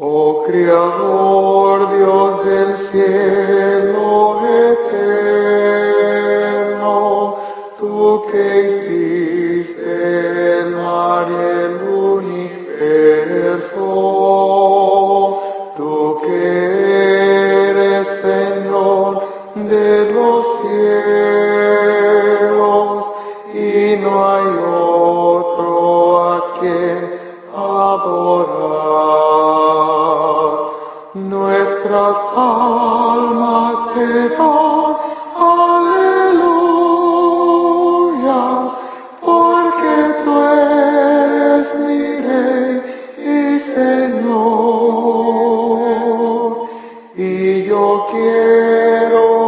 Oh Creador, Dios del cielo eterno, tú que hiciste el mar y el universo, tú que eres Señor de los cielos, y no hay otro a quien adorar. nuestras almas te dan. Aleluya, porque tú eres mi Rey y Señor. Y yo quiero